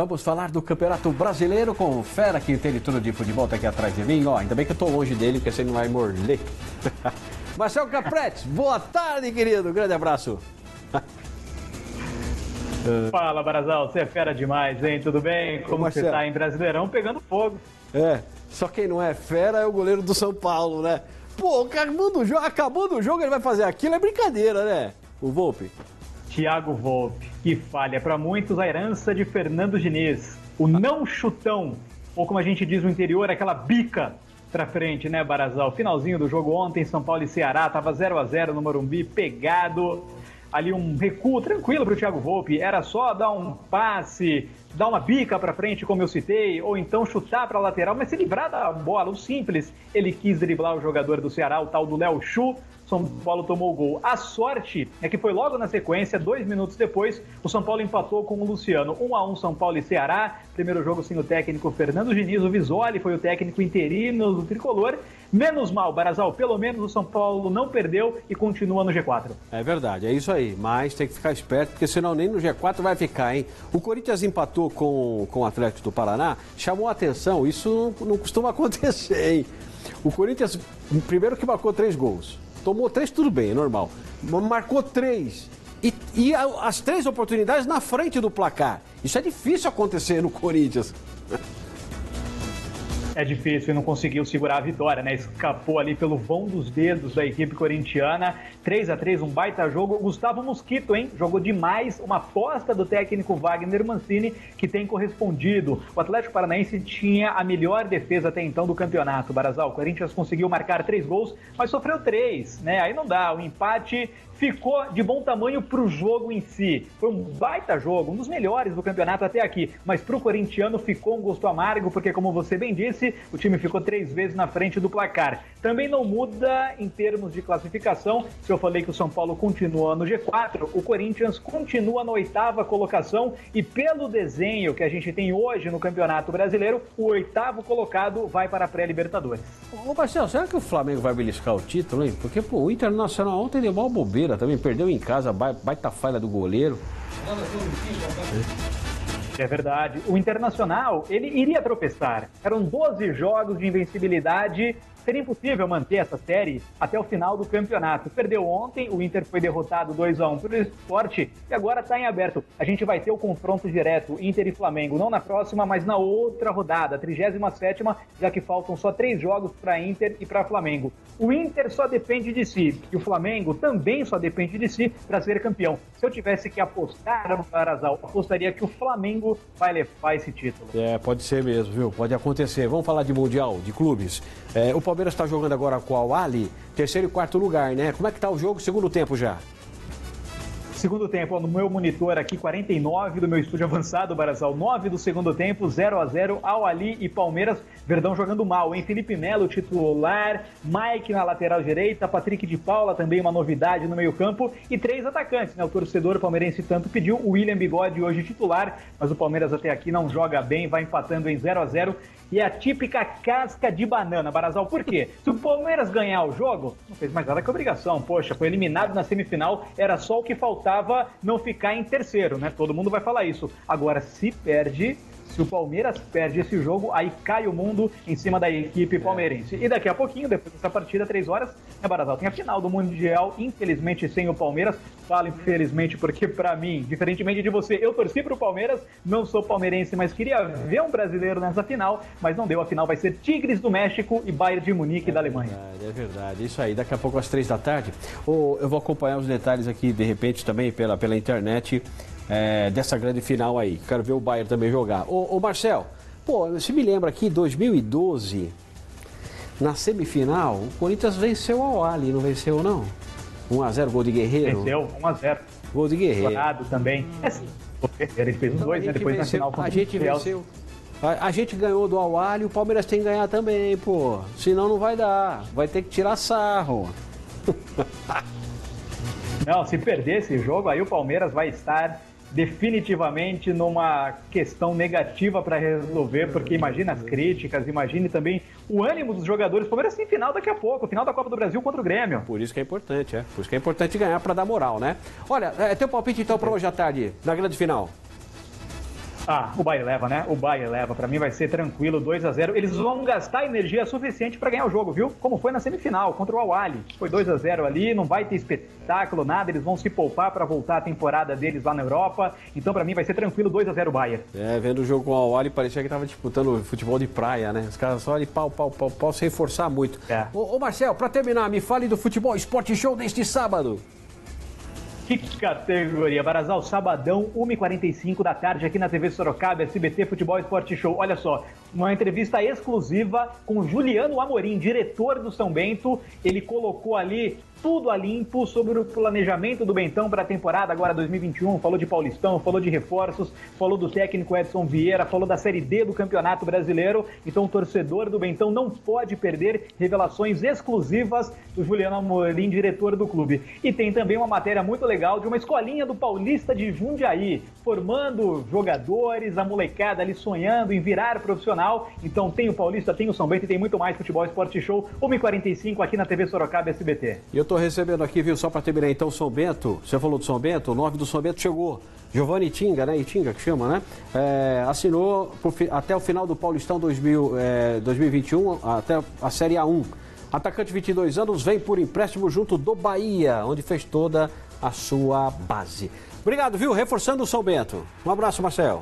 Vamos falar do Campeonato Brasileiro com o Fera, que tem tudo de futebol, tá aqui atrás de mim. Ó, ainda bem que eu tô longe dele, porque você não vai morder. Marcelo Capretes, boa tarde, querido. Grande abraço. Fala, Barazal, você é fera demais, hein? Tudo bem? Como você tá em Brasileirão pegando fogo? É, só quem não é fera é o goleiro do São Paulo, né? Pô, acabou do jogo, acabou do jogo, ele vai fazer aquilo, é brincadeira, né? O Volpe. Thiago Volpe, que falha para muitos a herança de Fernando Diniz. O não chutão, ou como a gente diz no interior, aquela bica pra frente, né, Barazal? Finalzinho do jogo ontem, São Paulo e Ceará, tava 0 a 0 no Morumbi, pegado. Ali um recuo tranquilo pro Thiago Volpe, era só dar um passe, dar uma bica para frente, como eu citei, ou então chutar para lateral, mas se livrar da bola, o simples. Ele quis driblar o jogador do Ceará, o tal do Léo Chu, são Paulo tomou o gol. A sorte é que foi logo na sequência, dois minutos depois, o São Paulo empatou com o Luciano. 1 a 1 São Paulo e Ceará. Primeiro jogo sem o técnico Fernando Diniz, o Visoli foi o técnico interino do tricolor. Menos mal, Barazal, pelo menos o São Paulo não perdeu e continua no G4. É verdade, é isso aí. Mas tem que ficar esperto, porque senão nem no G4 vai ficar, hein? O Corinthians empatou com, com o Atlético do Paraná, chamou a atenção, isso não, não costuma acontecer, hein? O Corinthians, primeiro que marcou três gols. Tomou três, tudo bem, é normal. Marcou três. E, e as três oportunidades na frente do placar. Isso é difícil acontecer no Corinthians. É difícil e não conseguiu segurar a vitória, né? Escapou ali pelo vão dos dedos da equipe corintiana. 3 a 3 um baita jogo. Gustavo Mosquito, hein? Jogou demais. Uma aposta do técnico Wagner Mancini que tem correspondido. O Atlético Paranaense tinha a melhor defesa até então do campeonato. Barazal, o Corinthians conseguiu marcar três gols, mas sofreu três, né? Aí não dá. O empate ficou de bom tamanho para o jogo em si. Foi um baita jogo, um dos melhores do campeonato até aqui. Mas para o corintiano ficou um gosto amargo, porque, como você bem disse, o time ficou três vezes na frente do placar. Também não muda em termos de classificação. Se eu falei que o São Paulo continua no G4, o Corinthians continua na oitava colocação. E pelo desenho que a gente tem hoje no Campeonato Brasileiro, o oitavo colocado vai para a pré-Libertadores. Ô, Marcelo, será que o Flamengo vai beliscar o título, hein? Porque pô, o Internacional ontem deu mal bobeira também, perdeu em casa, baita falha do goleiro. É verdade. O Internacional, ele iria tropeçar. Eram 12 jogos de invencibilidade seria impossível manter essa série até o final do campeonato. Perdeu ontem, o Inter foi derrotado 2 a 1 pelo esporte e agora está em aberto. A gente vai ter o confronto direto Inter e Flamengo, não na próxima, mas na outra rodada, 37 já que faltam só três jogos para Inter e para Flamengo. O Inter só depende de si e o Flamengo também só depende de si para ser campeão. Se eu tivesse que apostar no Barazal, apostaria que o Flamengo vai levar esse título. É, pode ser mesmo, viu? Pode acontecer. Vamos falar de Mundial, de clubes. É, o Palmeiras está jogando agora com o Ali, terceiro e quarto lugar, né? Como é que está o jogo, segundo tempo já? Segundo tempo, no meu monitor aqui, 49 do meu estúdio avançado, Barazal, 9 do segundo tempo, 0 a 0 ao Ali e Palmeiras. Verdão jogando mal, hein? Felipe Melo, titular, Mike na lateral direita, Patrick de Paula, também uma novidade no meio-campo, e três atacantes, né? O torcedor palmeirense tanto pediu, o William Bigode hoje titular, mas o Palmeiras até aqui não joga bem, vai empatando em 0 a 0 e é a típica casca de banana, Barazal. Por quê? Se o Palmeiras ganhar o jogo, não fez mais nada que obrigação. Poxa, foi eliminado na semifinal, era só o que faltava não ficar em terceiro, né? Todo mundo vai falar isso. Agora, se perde, se o Palmeiras perde esse jogo, aí cai o mundo em cima da equipe palmeirense. E daqui a pouquinho, depois dessa partida, três horas, é Barazal. Tem a final do Mundial, infelizmente sem o Palmeiras. Falo infelizmente porque, para mim, diferentemente de você, eu torci pro Palmeiras, não sou palmeirense, mas queria ver um brasileiro nessa final, mas não deu. A final vai ser Tigres do México e Bayern de Munique é da Alemanha. Verdade, é verdade, isso aí. Daqui a pouco às três da tarde. Ou eu vou acompanhar os detalhes aqui, de repente, também pela, pela internet é, dessa grande final aí. Quero ver o Bayern também jogar. Ô, ô Marcel, pô, você me lembra aqui, 2012, na semifinal, o Corinthians venceu ao Ali, não venceu não? 1x0, gol de Guerreiro. Venceu, 1x0. Gol de Guerreiro. Ronaldo também. É, ele fez os dois, né? Depois venceu, na final. A gente venceu. A, a, gente ganhou do Awali, o Palmeiras tem que ganhar também, pô. Senão não vai dar. Vai ter que tirar sarro. Não, se perder esse jogo, aí o Palmeiras vai estar definitivamente numa questão negativa para resolver, porque imagina as críticas, imagine também o ânimo dos jogadores. O Palmeiras tem final daqui a pouco, final da Copa do Brasil contra o Grêmio. Por isso que é importante, é. Por isso que é importante ganhar para dar moral, né? Olha, é teu palpite então para hoje à tarde, na grande final. Ah, o Bahia leva, né? O Bahia leva. Para mim vai ser tranquilo, 2 a 0 Eles vão gastar energia suficiente para ganhar o jogo, viu? Como foi na semifinal contra o Awali. Foi 2 a 0 ali, não vai ter espetáculo, nada. Eles vão se poupar para voltar a temporada deles lá na Europa. Então, para mim, vai ser tranquilo, 2 a 0 Bahia. É, vendo o jogo com o Awali, parecia que tava disputando futebol de praia, né? Os caras só de pau, pau, pau, pau, sem forçar muito. É. Ô, ô Marcel, para terminar, me fale do futebol Esporte Show deste sábado. Que categoria. Barazal, sabadão, 1h45 da tarde, aqui na TV Sorocaba, SBT Futebol Esporte Show. Olha só, uma entrevista exclusiva com Juliano Amorim, diretor do São Bento. Ele colocou ali tudo a limpo sobre o planejamento do Bentão para a temporada agora 2021. Falou de Paulistão, falou de reforços, falou do técnico Edson Vieira, falou da Série D do Campeonato Brasileiro. Então, o torcedor do Bentão não pode perder revelações exclusivas do Juliano Amorim, diretor do clube. E tem também uma matéria muito legal de uma escolinha do Paulista de Jundiaí, formando jogadores, a molecada ali sonhando em virar profissional. Então, tem o Paulista, tem o São Bento e tem muito mais Futebol Esporte Show, 1h45 aqui na TV Sorocaba SBT. Eu estou recebendo aqui, viu, só para terminar então, São Bento. Você falou do São Bento, o 9 do São Bento chegou. Giovanni Tinga, né? Itinga que chama, né? É, assinou até o final do Paulistão 2000, é, 2021, até a Série A1. Atacante 22 anos, vem por empréstimo junto do Bahia, onde fez toda a sua base. Obrigado, viu? Reforçando o São Bento. Um abraço, Marcel.